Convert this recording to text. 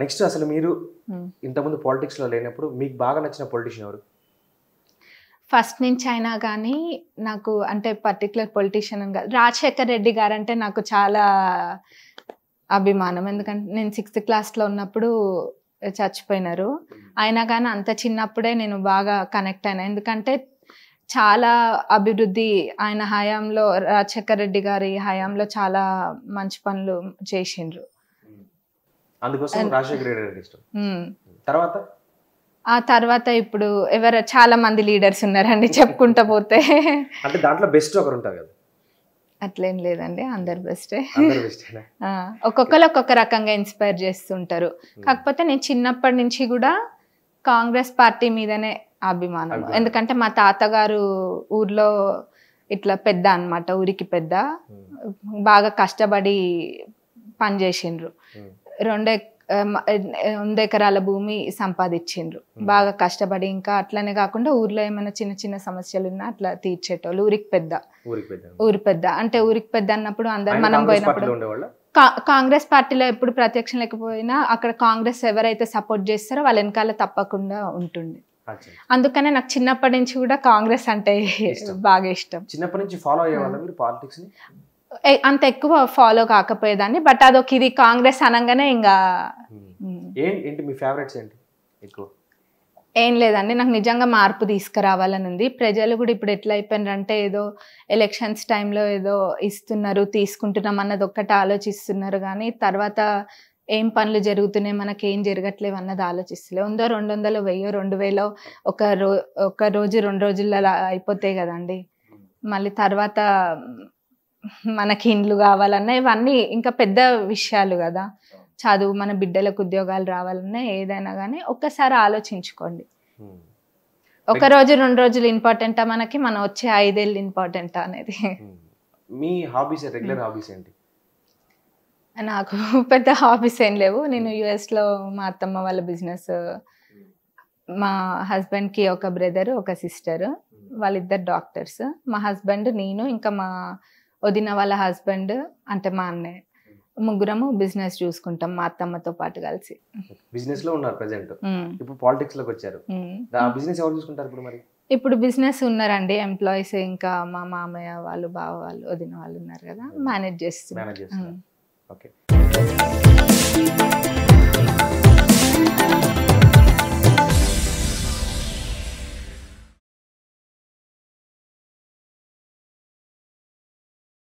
Next అసలు మీరు. ఇంతకుముందు politics లో లేనప్పుడు మీకు బాగా నచ్చిన పొలిటీషియన్ ఎవరు? ఫస్ట్ నుంచి అయినా కానీ నాకు అంటే పర్టికులర్ పొలిటీషియన్ అని కాదు. రాజశేఖర్ రెడ్డి గారు అంటే నాకు చాలా అభిమానం. ఎందుకంటే నేను సిక్స్త్ క్లాస్లో ఉన్నప్పుడు చచ్చిపోయినారు. అయినా కానీ అంత చిన్నప్పుడే నేను బాగా కనెక్ట్ అయినా. ఎందుకంటే చాలా అభివృద్ధి ఆయన హయాంలో రాజశేఖర్ రెడ్డి గారి హయాంలో చాలా మంచి పనులు చేసిండ్రు. అందుకోసం రాజశేఖర రెడ్డి ఇష్టం. తర్వాత? ఆ తర్వాత ఇప్పుడు ఎవరు చాలా మంది లీడర్స్ ఉన్నారండి చెప్పుకుంటా పోతే. అంటే దాంట్లో బెస్ట్ ఒకరు ఉంటారు కదా. అట్లేం లేదండి అందరు బెస్టే ఒక్కొక్కరు ఒక్కొక్క రకంగా ఇన్స్పైర్ చేస్తుంటారు. కాకపోతే నేను చిన్నప్పటి నుంచి కూడా కాంగ్రెస్ పార్టీ మీదనే అభిమానం. ఎందుకంటే మా తాతగారు ఊర్లో ఇట్లా పెద్ద అన్నమాట ఊరికి పెద్ద. బాగా కష్టపడి పని చేసిండ్రు రెండు వంద ఎకరాల భూమి సంపాదించిండ్రు. బాగా కష్టపడి ఇంకా అట్లనే కాకుండా ఊర్లో ఏమైనా చిన్న చిన్న సమస్యలు ఉన్నా అట్లా తీర్చేటోళ్ళు. ఊరికి పెద్ద. ఊరి పెద్ద. అంటే ఊరికి పెద్ద అన్నప్పుడు అందరు మనం పోయినప్పుడు కాంగ్రెస్ పార్టీలో ఎప్పుడు ప్రత్యక్షం లేకపోయినా అక్కడ కాంగ్రెస్ ఎవరైతే సపోర్ట్ చేస్తారో వాళ్ళ వెనకాల తప్పకుండా ఉంటుంది. అందుకనే నాకు చిన్నప్పటి నుంచి కూడా కాంగ్రెస్ అంటే. బాగా ఇష్టం. చిన్నప్పటి నుంచి ఫాలో అయ్యేవాళ్ళ మీరు పాలిటిక్స్ అంత ఎక్కువ ఫాలో కాకపోయేదాన్ని బట్ అదొక ఇది కాంగ్రెస్ అనగానే ఇంకా ఉమ్, ఏంటి మీ ఫేవరెట్స్ ఏంటి ఎక్కువ? ఏం లేదండి నాకు నిజంగా మార్పు తీసుకురావాలని ఉంది. ప్రజలు కూడా ఇప్పుడు ఎట్లా అయిపోయినారంటే ఏదో ఎలక్షన్స్ టైంలో ఏదో ఇస్తున్నారు తీసుకుంటున్నాం అన్నది ఒక్కటి ఆలోచిస్తున్నారు కానీ తర్వాత ఏం పనులు జరుగుతున్నాయి మనకి ఏం జరగట్లేవు అన్నది ఆలోచిస్తలే. వందో రెండు వందలు వెయ్యో రెండు వేలో ఒక రో ఒక రోజు రెండు రోజుల్లో అయిపోతాయి కదండి. మళ్ళీ తర్వాత మనకి ఇండ్లు కావాలన్నా ఇవన్నీ ఇంకా పెద్ద విషయాలు కదా. చదువు మన బిడ్డలకు ఉద్యోగాలు రావాలన్నా ఏదైనా కానీ ఒక్కసారి ఆలోచించుకోండి. ఒక రోజు రెండు రోజులు ఇంపార్టెంటా మనకి? మనం వచ్చే ఐదేళ్ళు ఇంపార్టెంటా అనేది. మీ హాబీస్ రెగ్యులర్ హాబీస్ ఏంటి? నాకు పెద్ద హాబీస్ ఏం లేవు. నేను US లో మా అత్తమ్మ వాళ్ళ బిజినెస్. మా husband కి ఒక బ్రదర్ ఒక సిస్టర్. వాళ్ళిద్దరు డాక్టర్స్. మా హస్బెండ్ నేను ఇంకా మా వదిన వాళ్ళ హస్బెండ్ అంటే మా అన్నయ్య. ముగ్గురము బిజినెస్ చూసుకుంటాం మా అత్తమ్మతో పాటు కలిసి. బిజినెస్లో ఉన్నారు ప్రెసెంట్ ఇప్పుడు పాలిటిక్స్లోకి వచ్చారు. ఆ బిజినెస్ ఎవరు చూసుకుంటారు ఇప్పుడు మరి? ఇప్పుడు బిజినెస్ ఉన్నారండి ఎంప్లాయీస్ ఇంకా మా మామయ్య వాళ్ళు బావ వాళ్ళు వదిన వాళ్ళు ఉన్నారు కదా మేనేజ్ చేస్తున్నారు. మేనేజ్ చేస్తున్నారు. ఓకే.